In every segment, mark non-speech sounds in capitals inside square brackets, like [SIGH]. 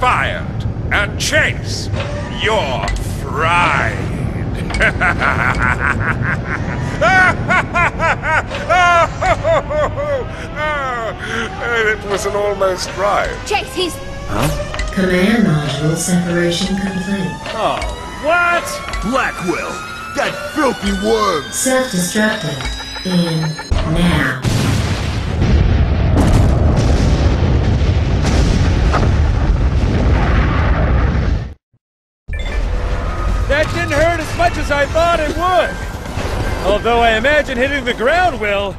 fired. And Chase, you're fried. [LAUGHS] it was an almost ride. Chase, he's. Command module separation complete. Oh, what? Blackwell, that filthy worm! Self-destructive in now. As I thought it would. Although I imagine hitting the ground will.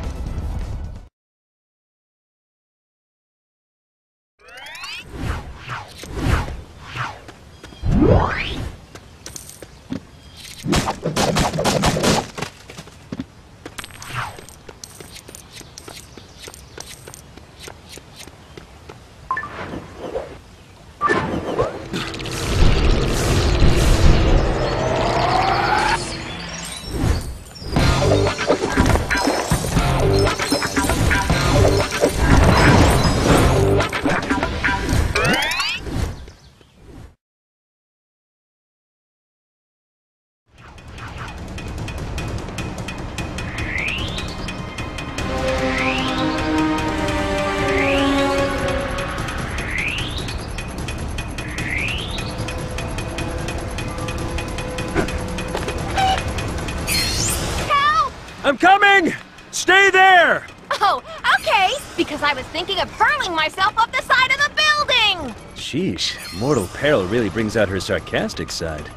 Thinking of hurling myself off the side of the building. Sheesh, mortal peril really brings out her sarcastic side.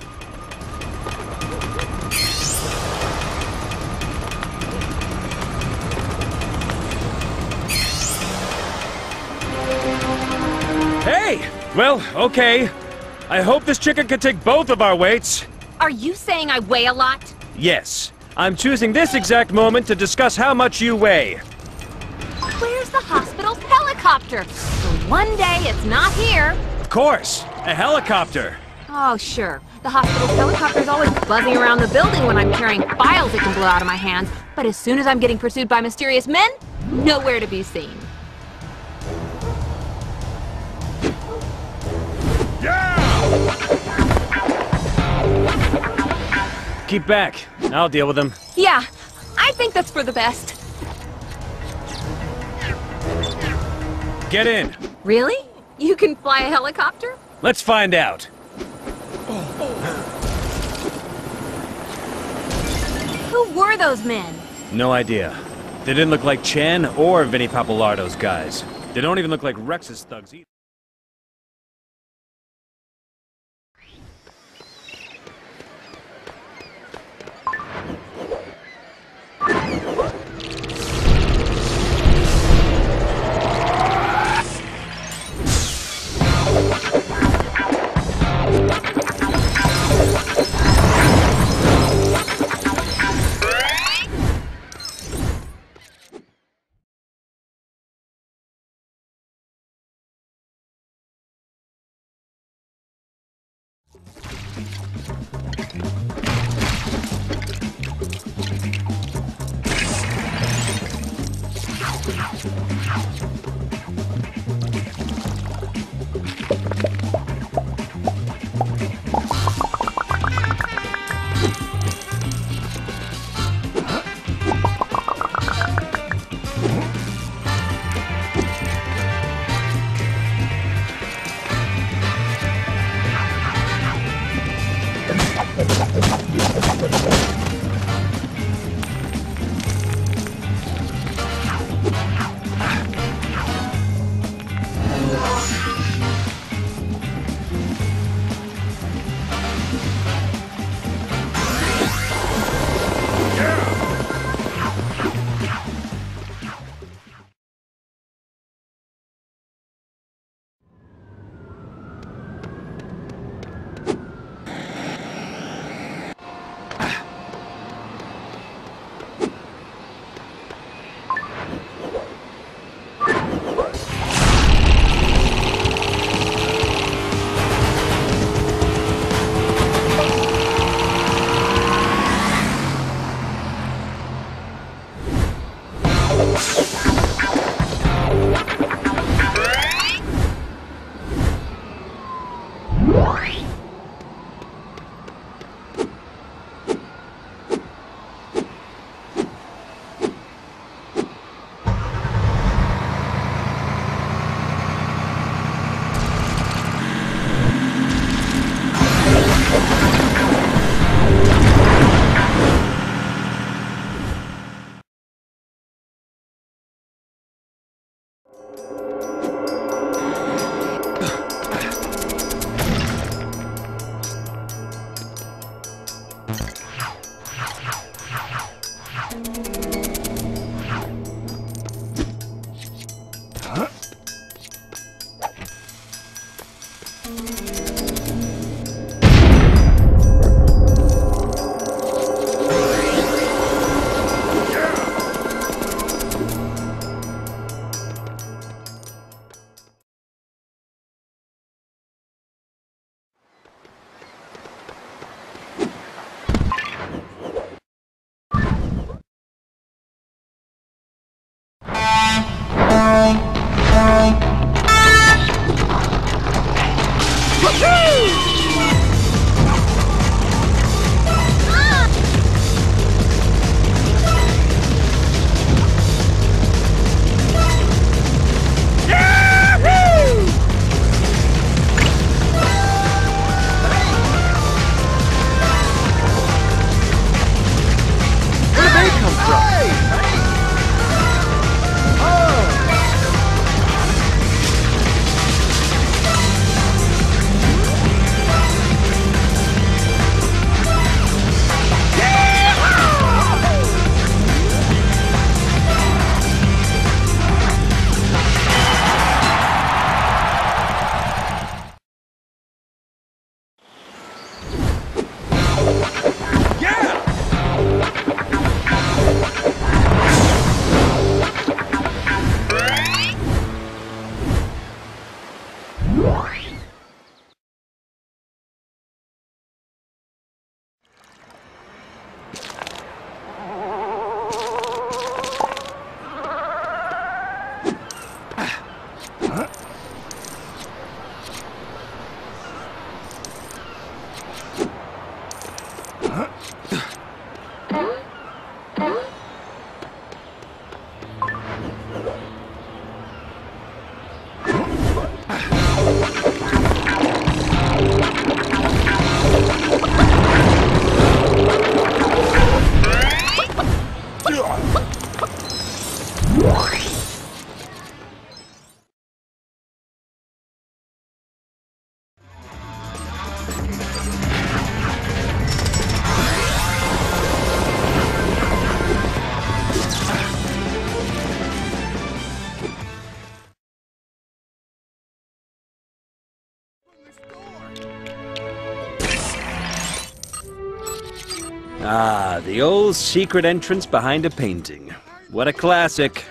Hey! Well, okay. I hope this chicken can take both of our weights. Are you saying I weigh a lot? Yes. I'm choosing this exact moment to discuss how much you weigh. Hospital's helicopter? For one day it's not here. Of course, a helicopter. Oh, sure. The hospital's helicopter's always buzzing around the building when I'm carrying files it can blow out of my hands. But as soon as I'm getting pursued by mysterious men, nowhere to be seen. Keep back. I'll deal with them. Yeah, I think that's for the best. Get in. Really? You can fly a helicopter? Let's find out. Who were those men? No idea. They didn't look like Chan or Vinnie Pappalardo's guys. They don't even look like Rex's thugs either. Ah, the old secret entrance behind a painting. What a classic.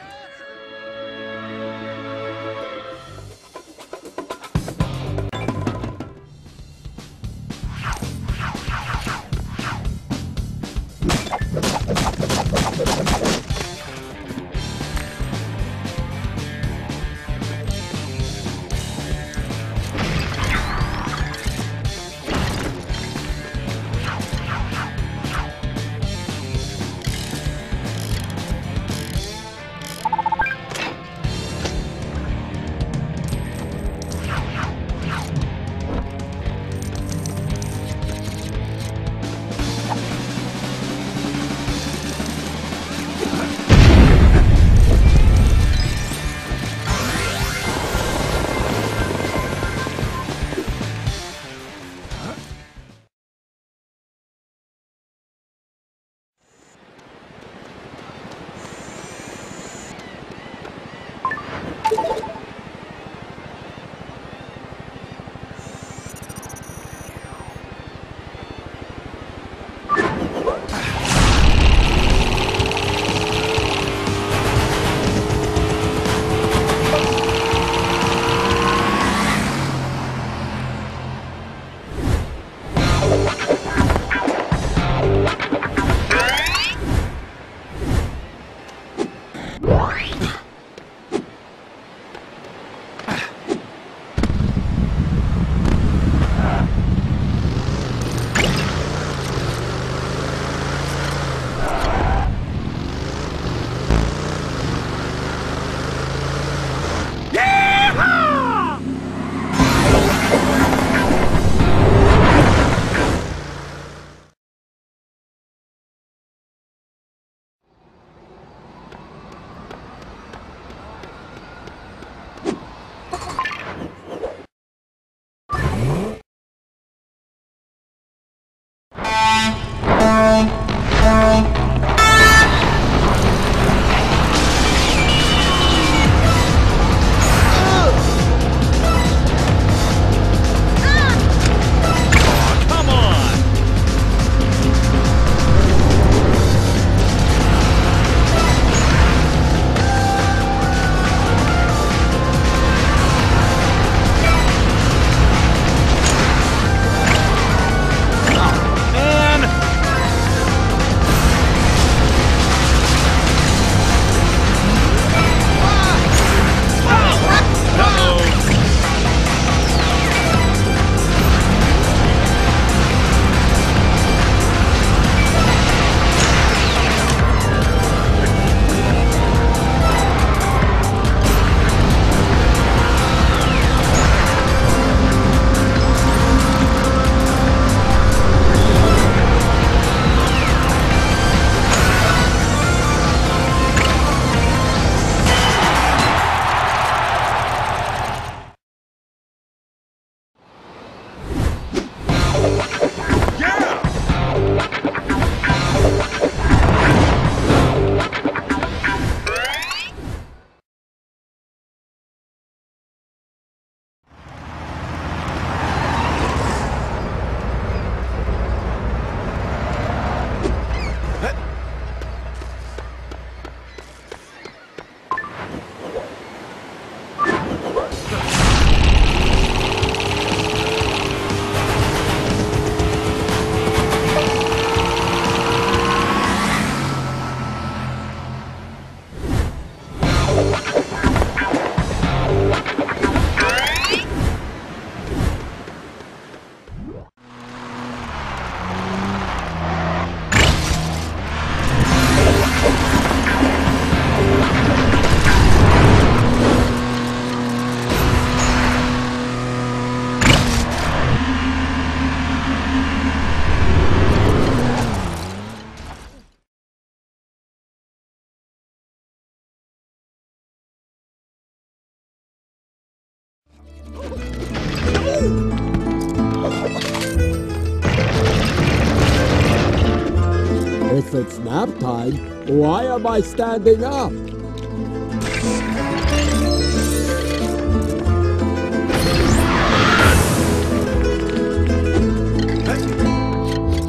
It's nap time, why am I standing up?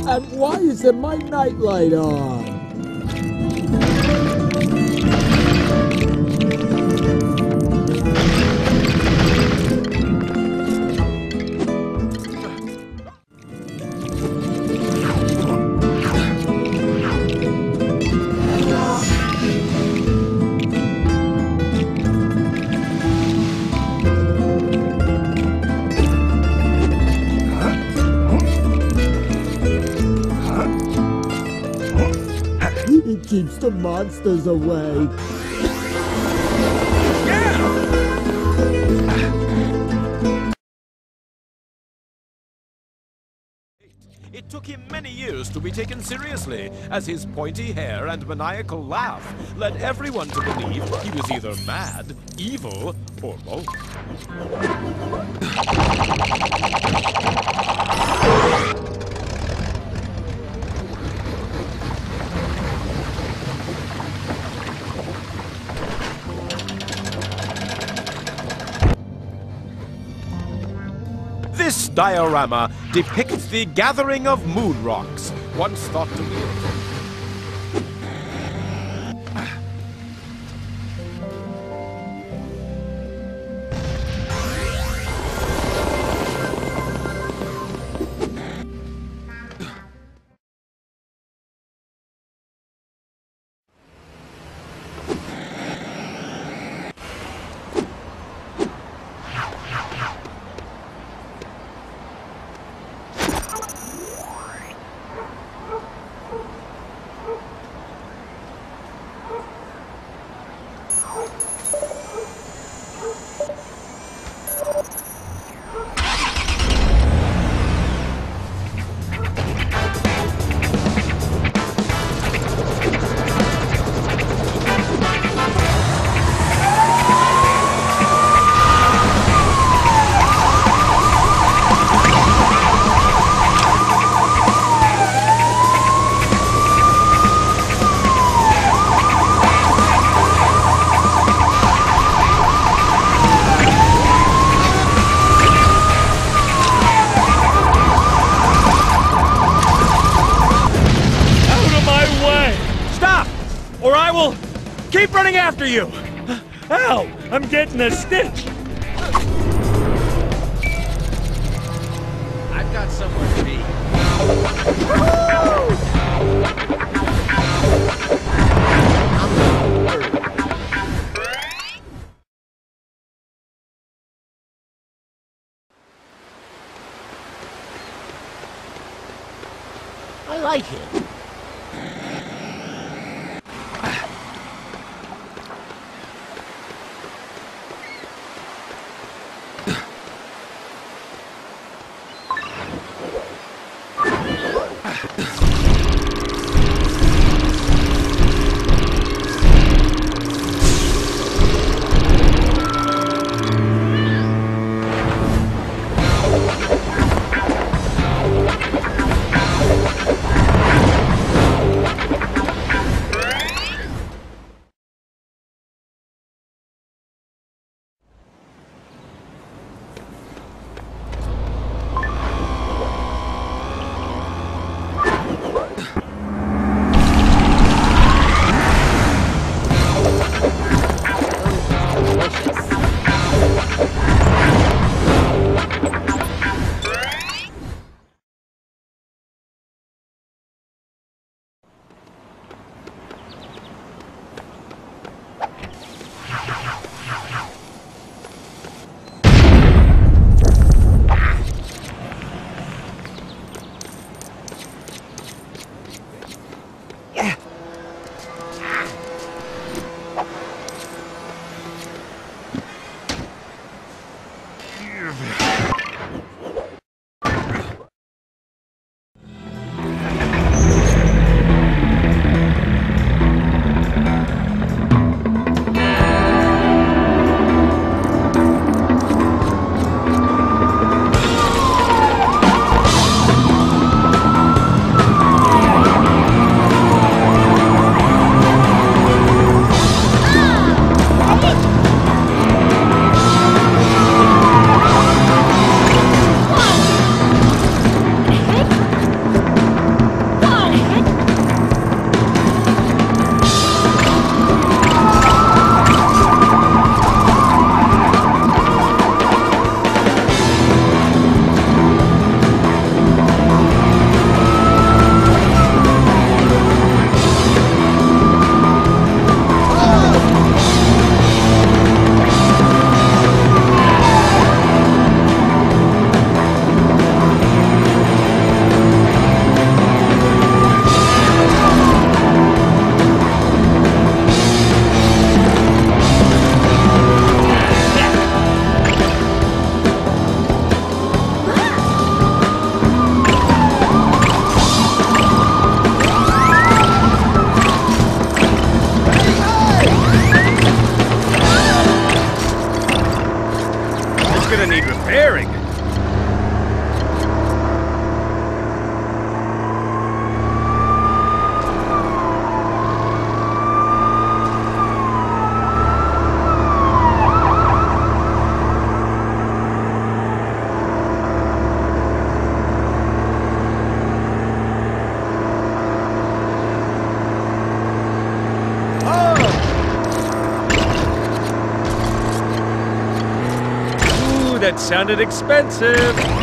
And why isn't my nightlight on? It keeps the monsters away. It took him many years to be taken seriously, as his pointy hair and maniacal laugh led everyone to believe he was either mad, evil, or both. Diorama depicts the gathering of moon rocks, once thought to be. After you! Ow! I'm getting a stitch! Sounded expensive.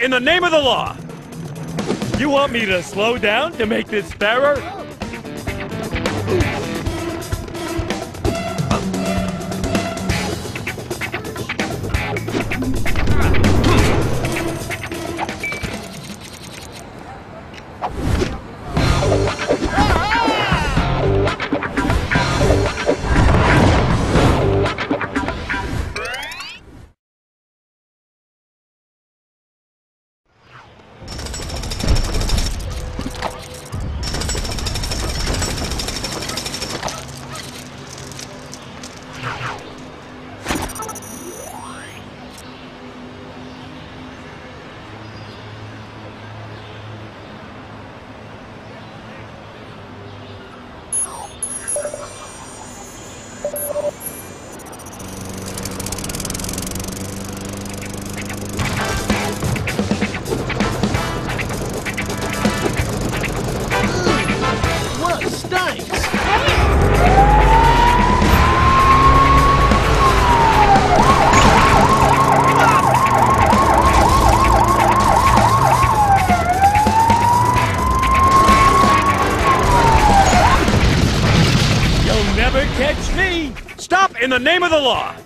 In the name of the law! You want me to slow down to make this fairer? In the name of the law!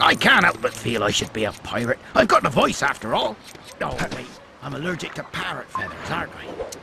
I can't help but feel I should be a pirate. I've got the voice after all. Oh, wait. I'm allergic to parrot feathers, aren't I?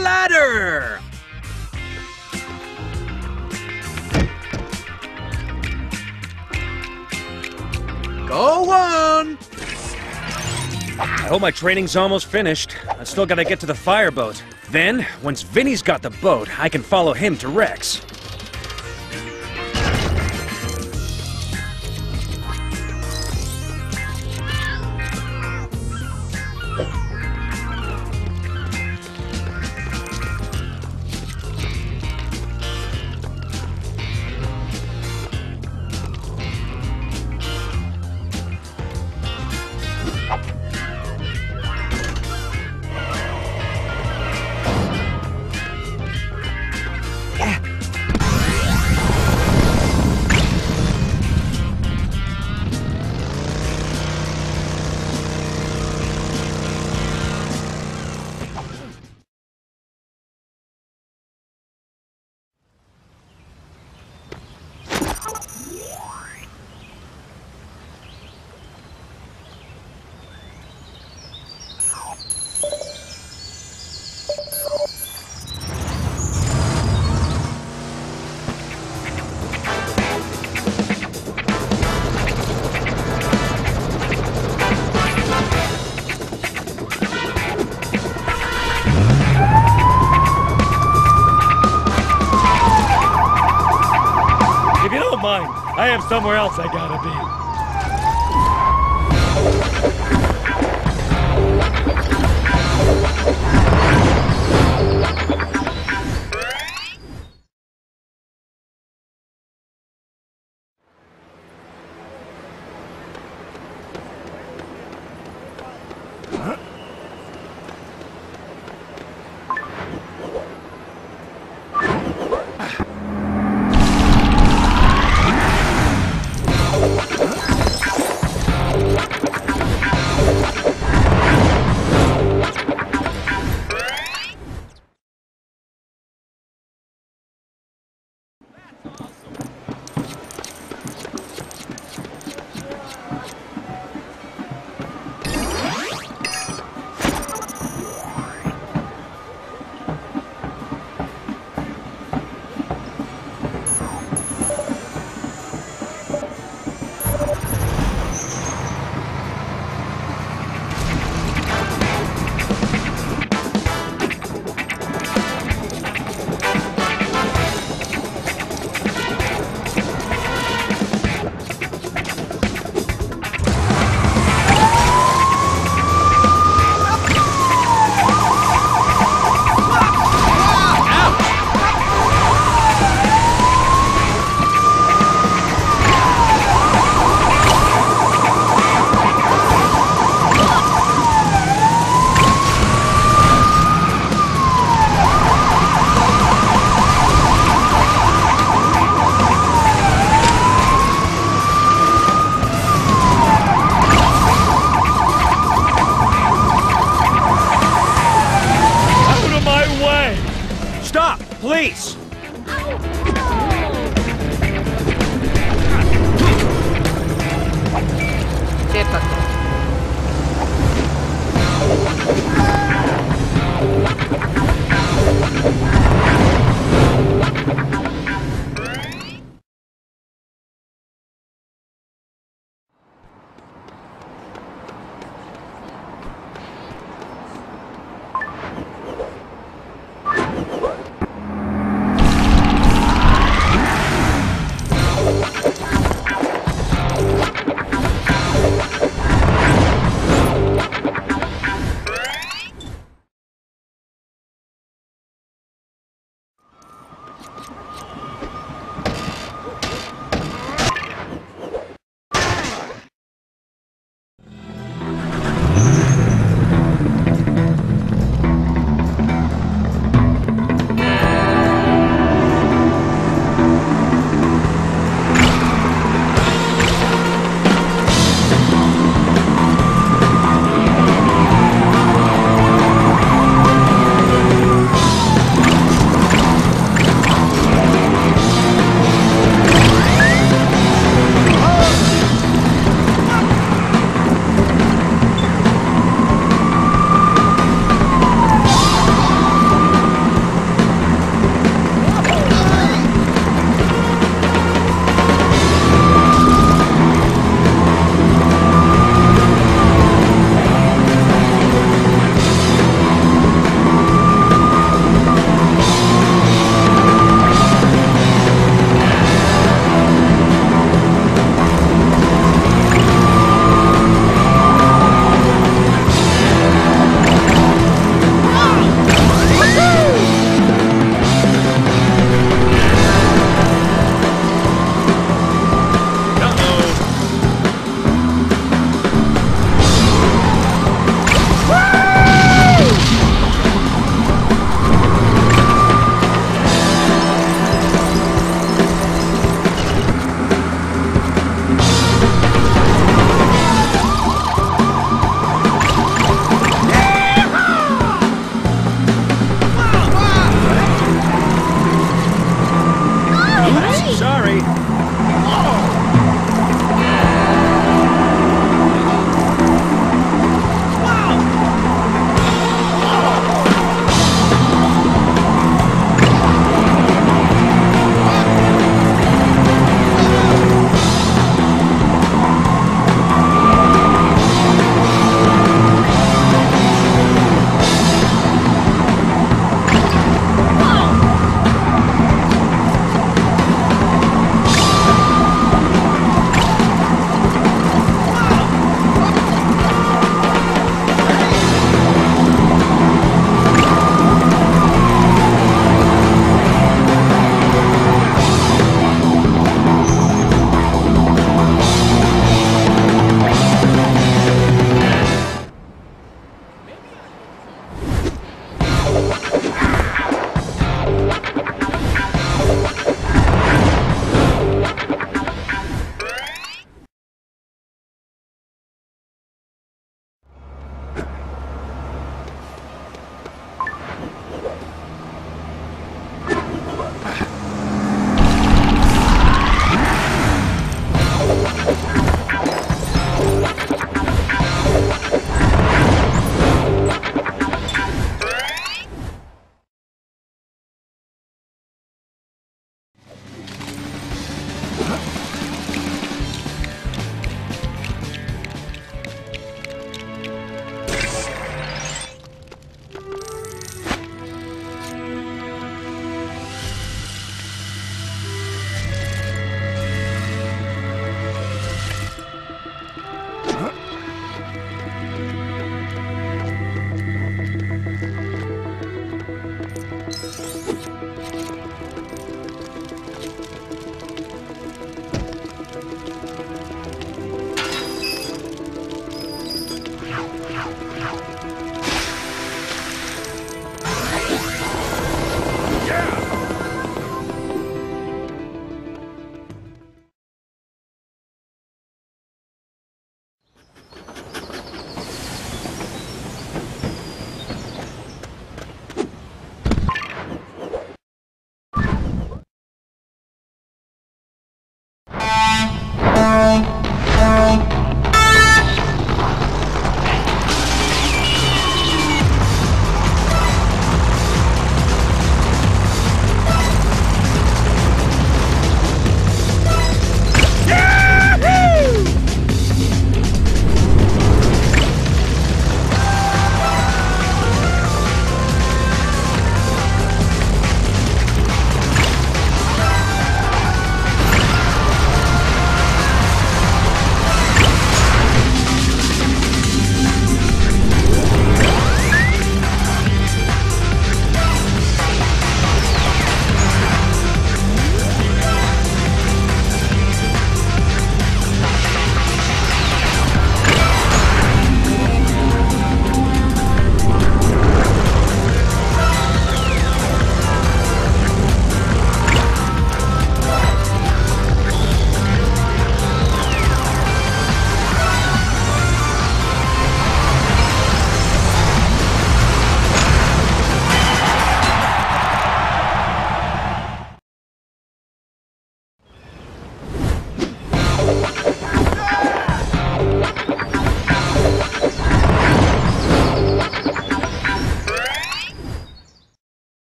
Ladder! Go on! I hope my training's almost finished. I still gotta get to the fireboat. Then, once Vinny's got the boat, I can follow him to Rex. Somewhere else I gotta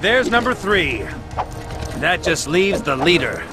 There's number three. That just leaves the leader.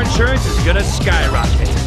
insurance is gonna skyrocket.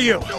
You!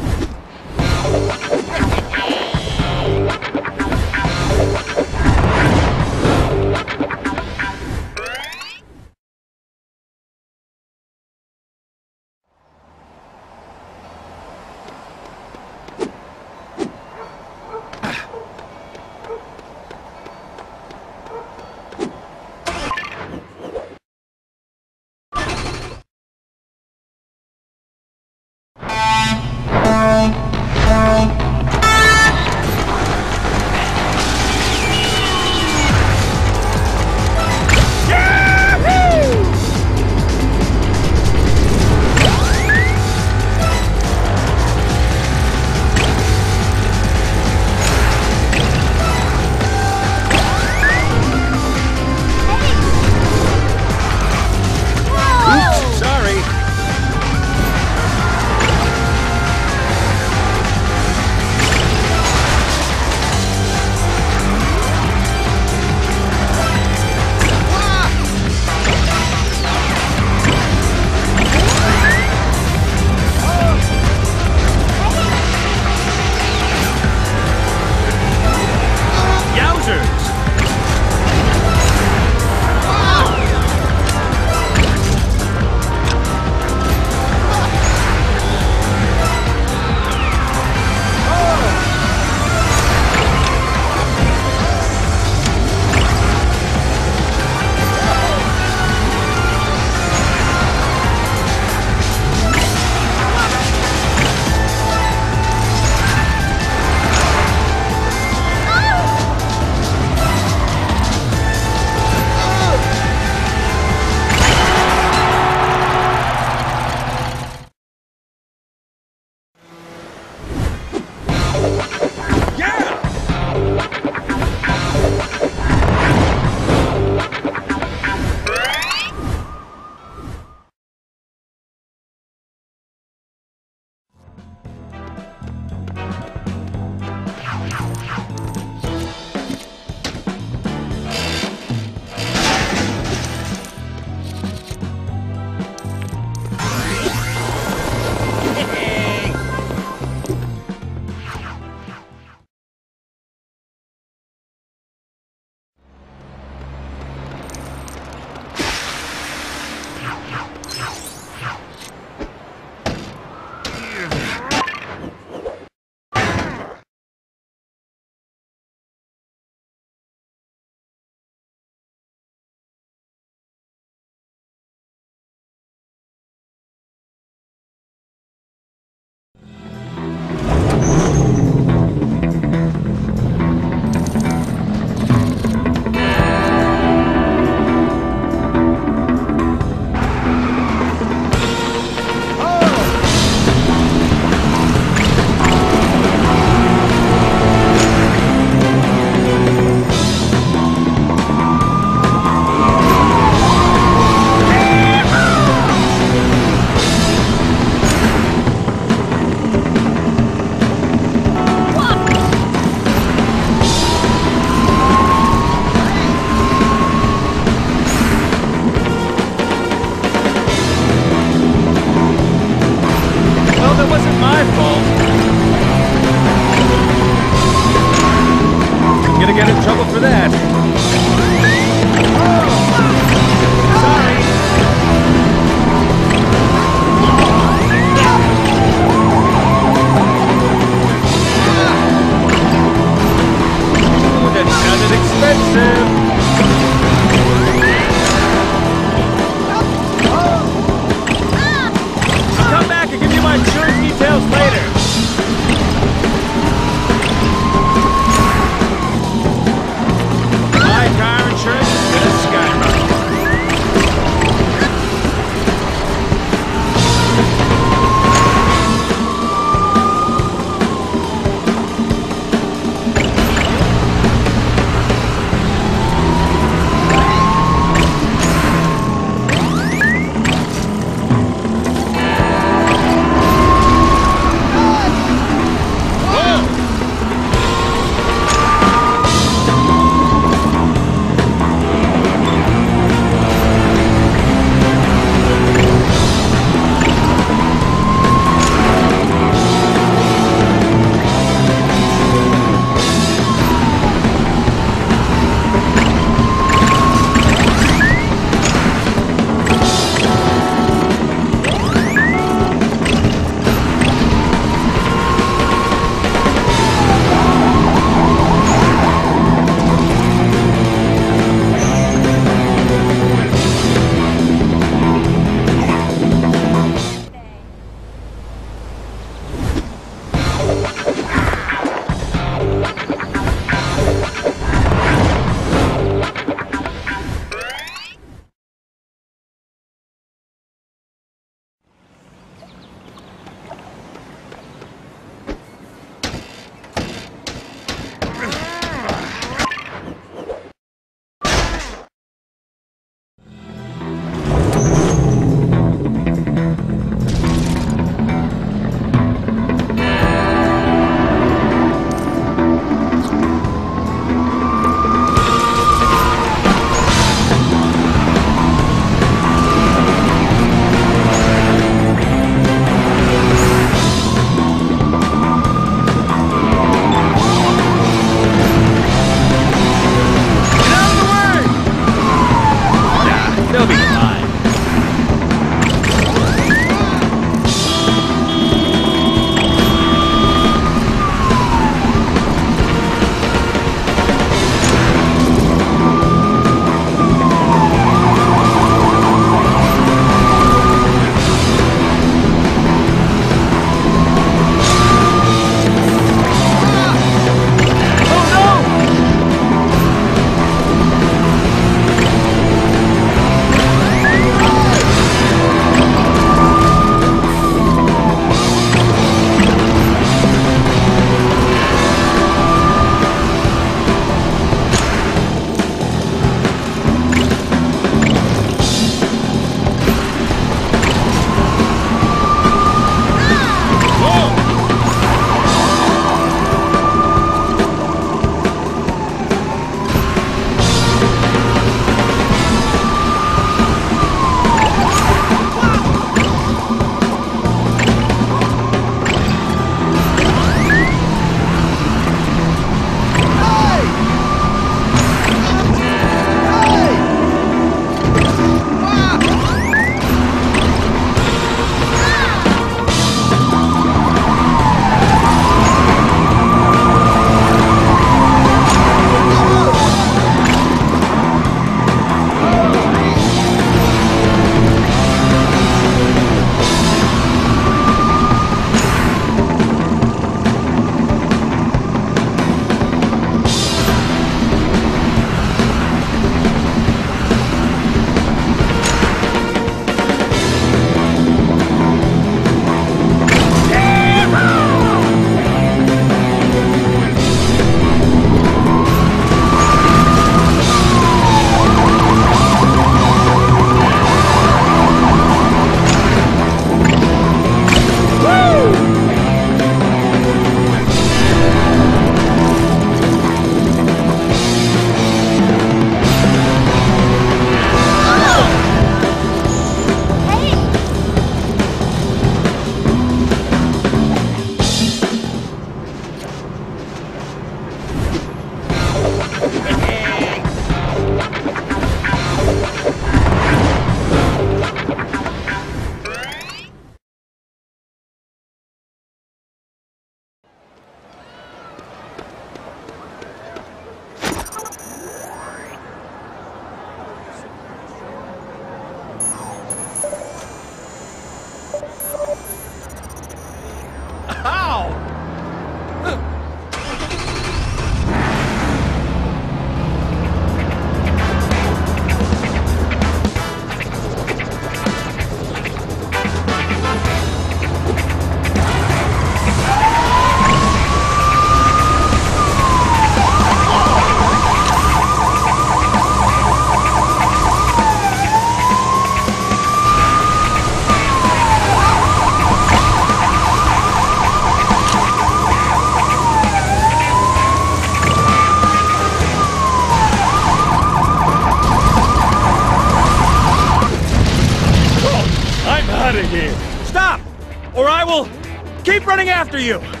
Running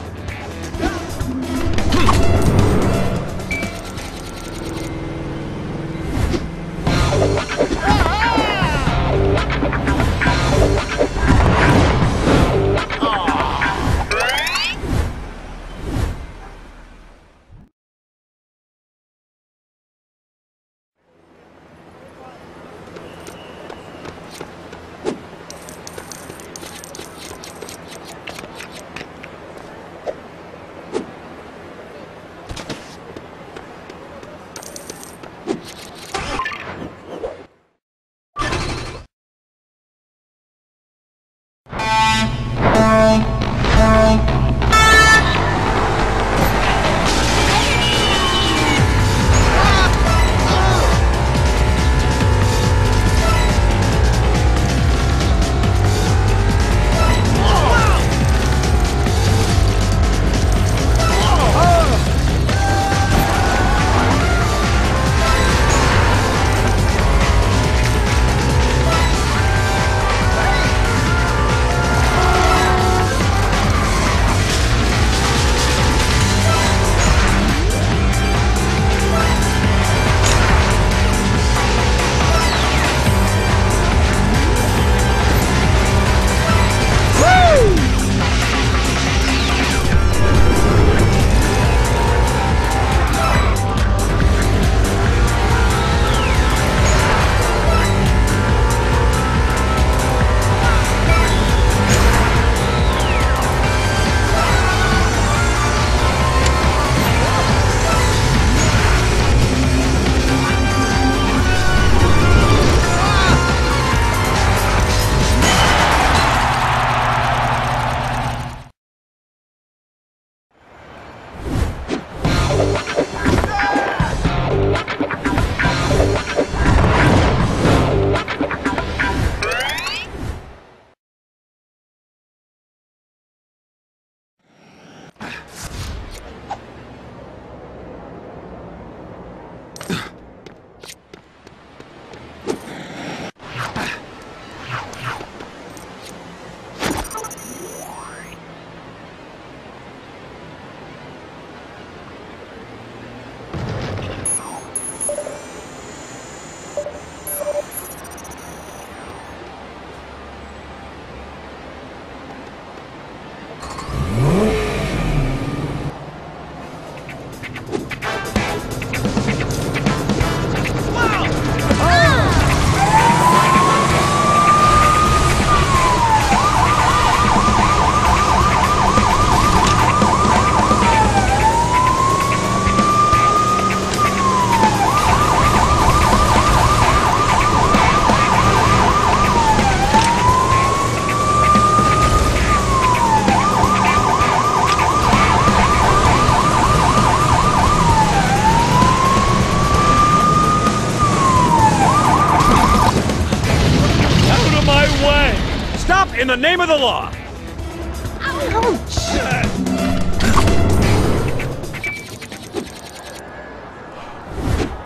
after you. in the name of the law!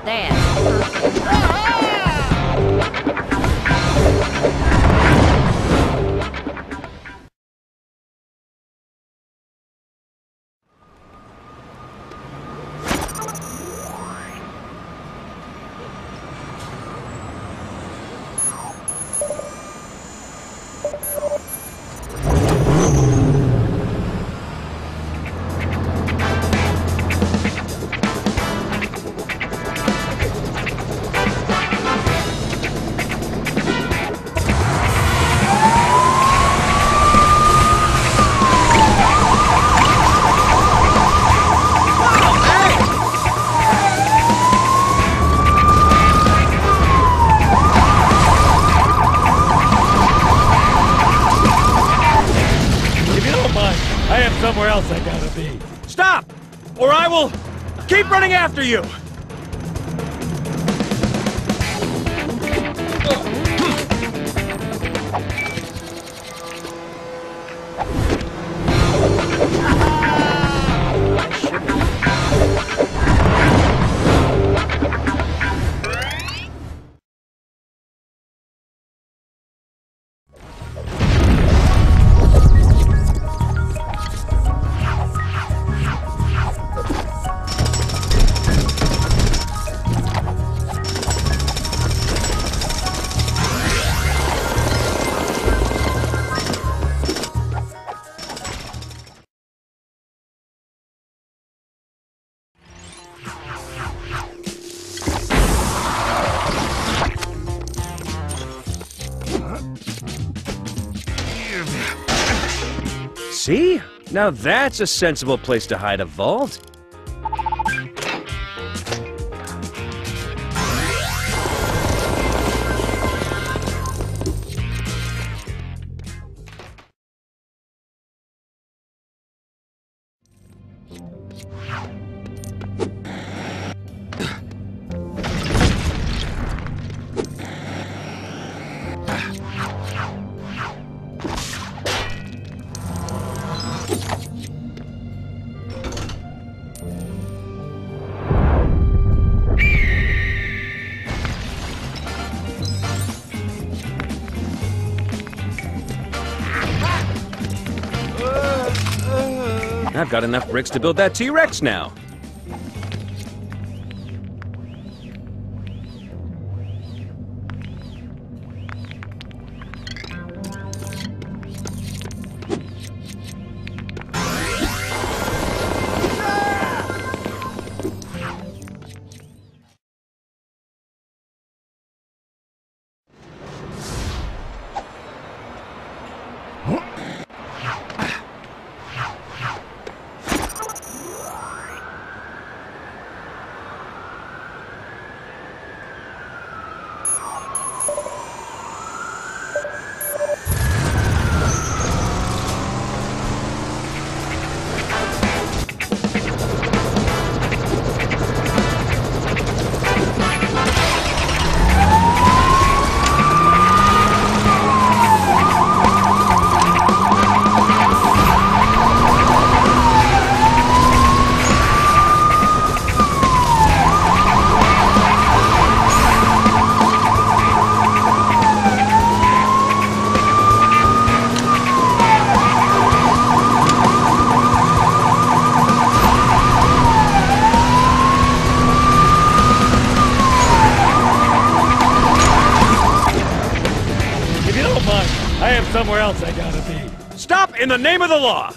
There. somewhere after you! Now that's a sensible place to hide a vault. Enough bricks to build that T-Rex now. Somewhere else I gotta be. Stop in the name of the law!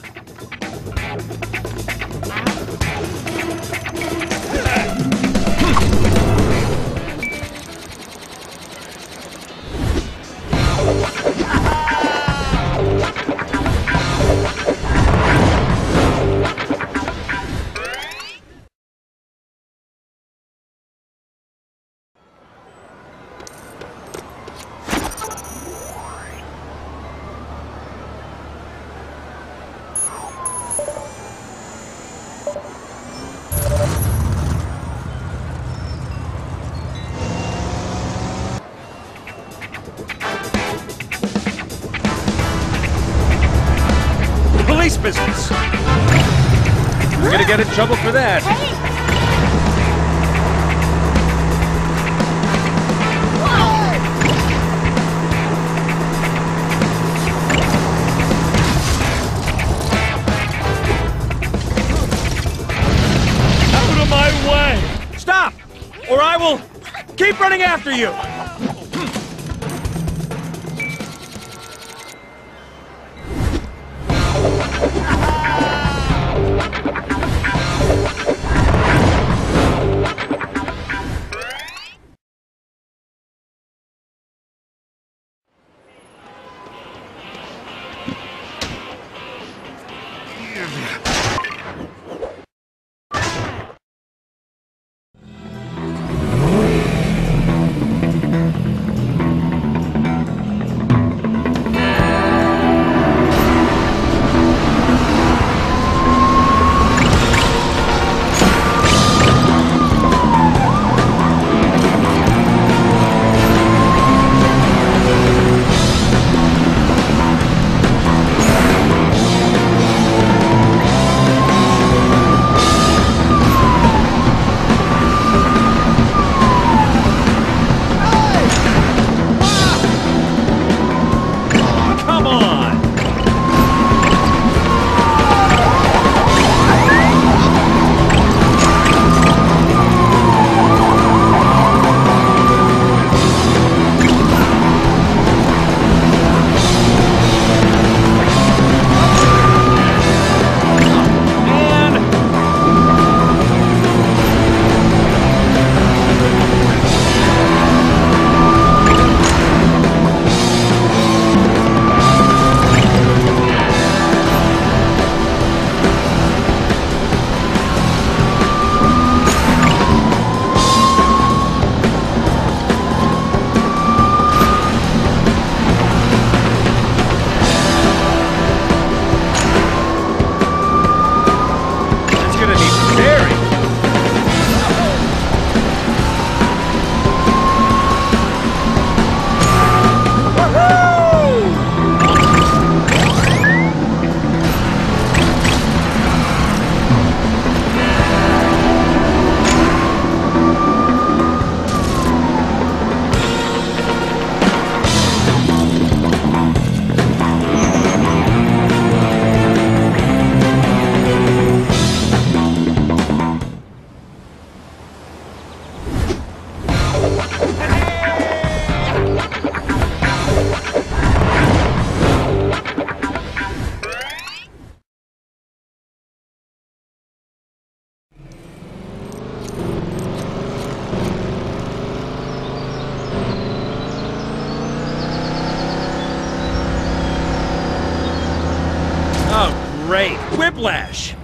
Whiplash.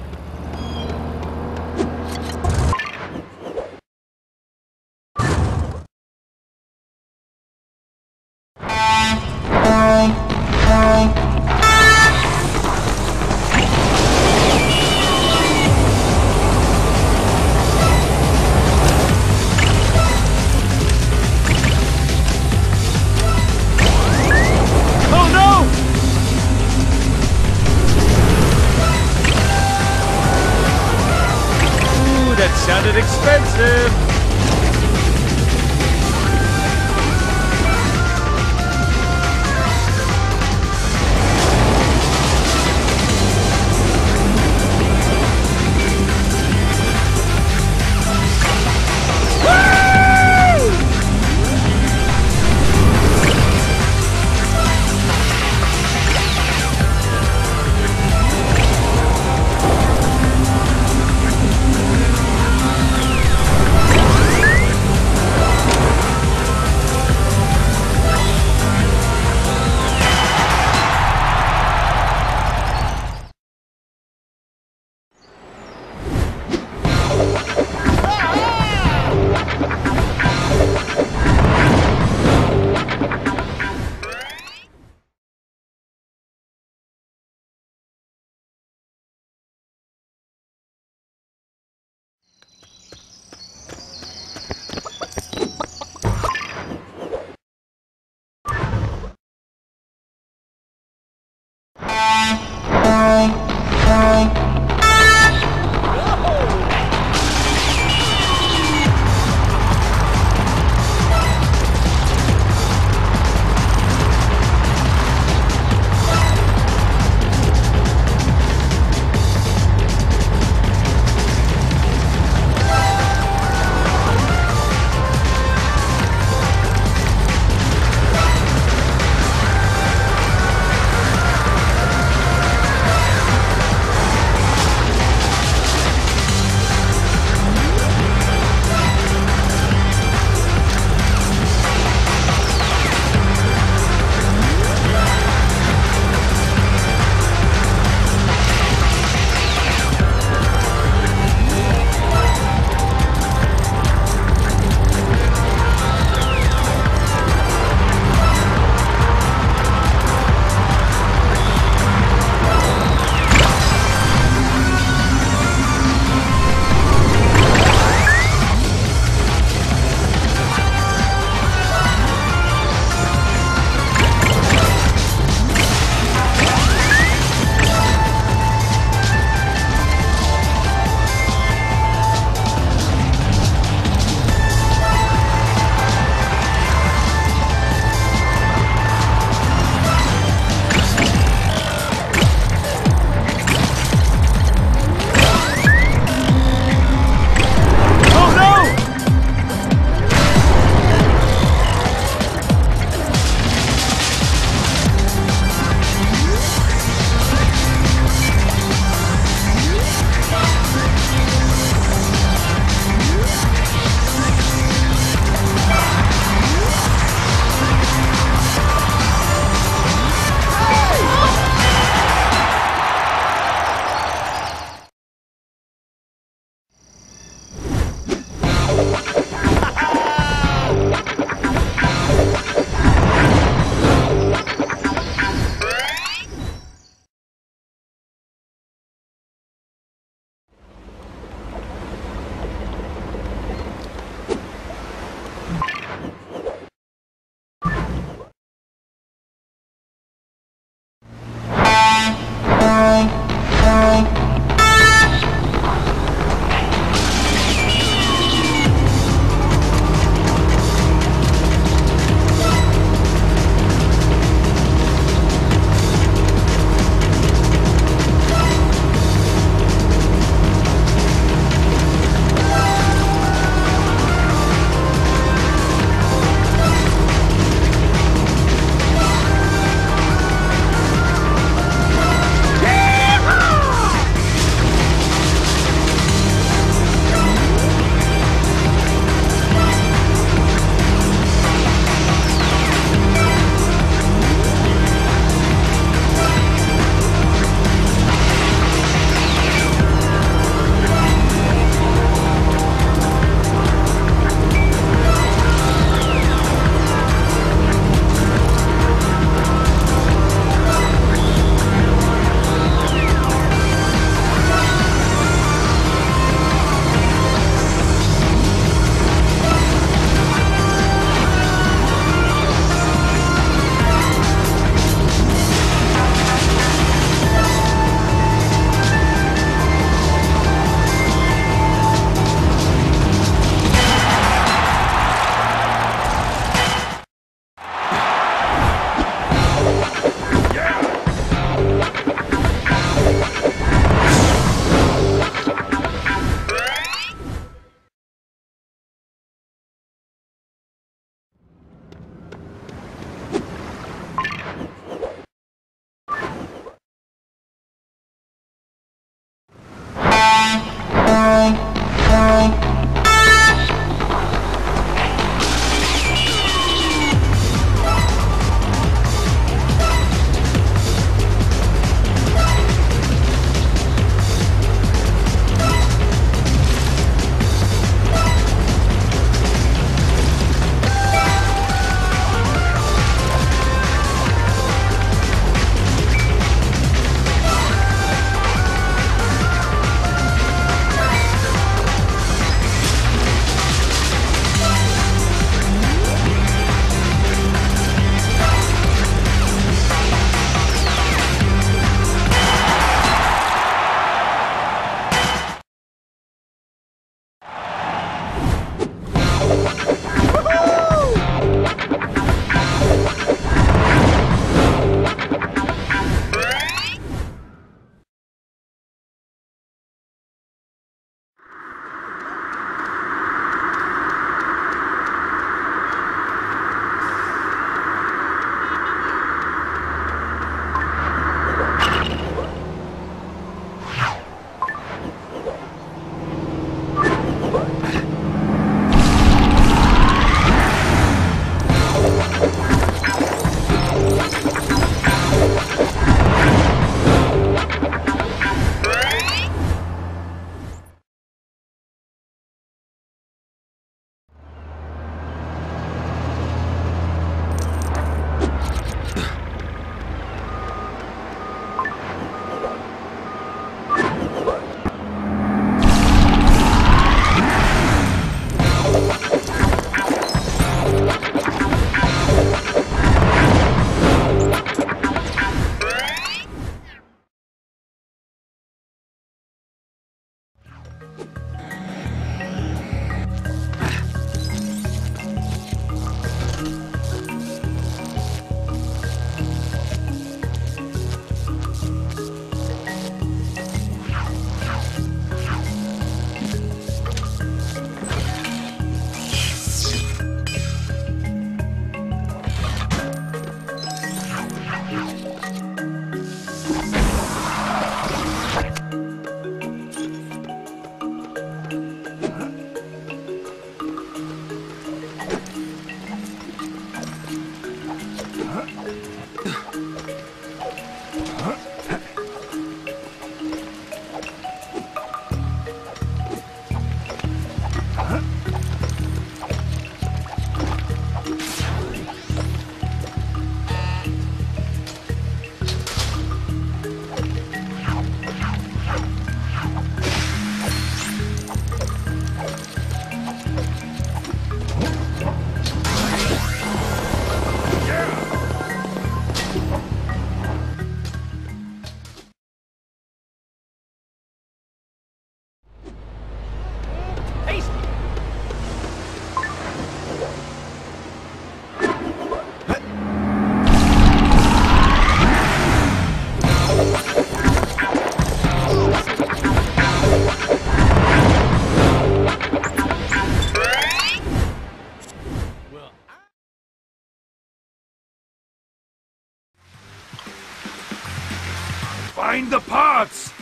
Find the parts!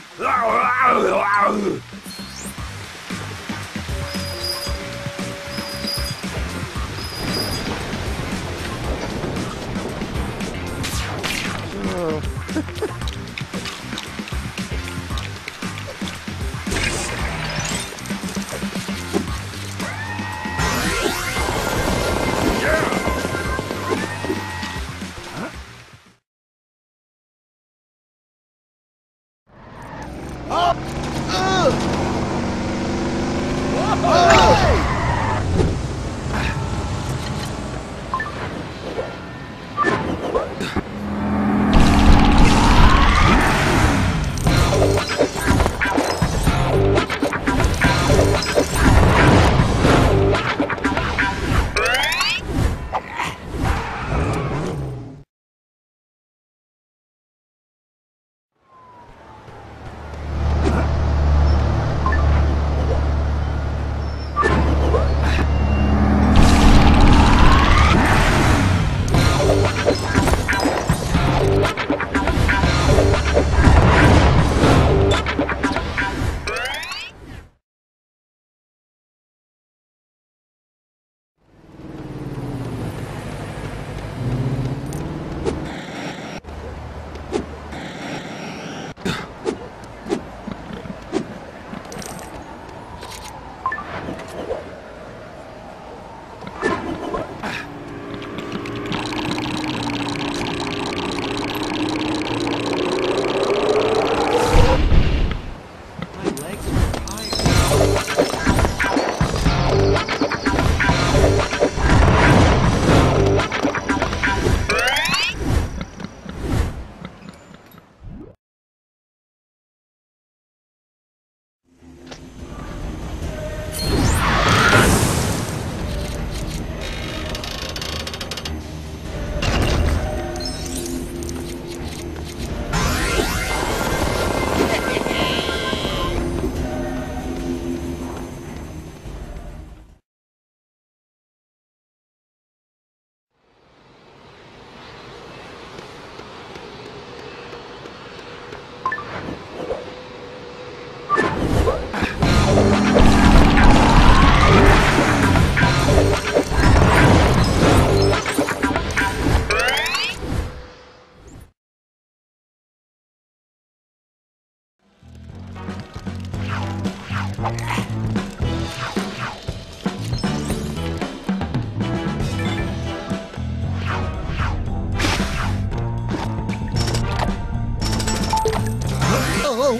Oh, [LAUGHS]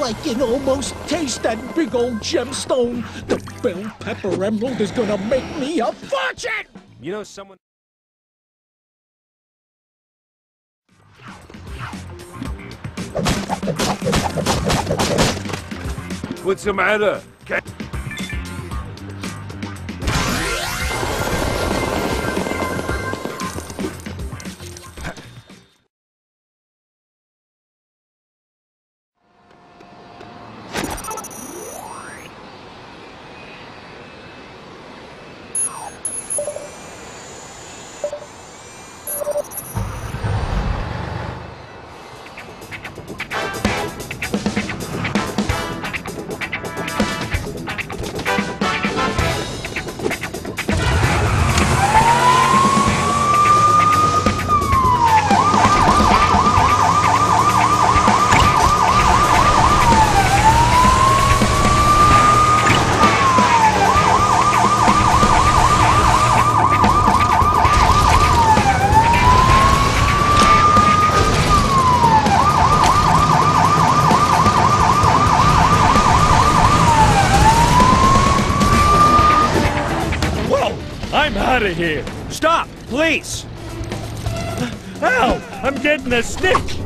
I can almost taste that big old gemstone. The bell pepper emerald is gonna make me a fortune! You know someone. What's the matter? Can out of here! Stop, please! Ow! I'm getting a stitch!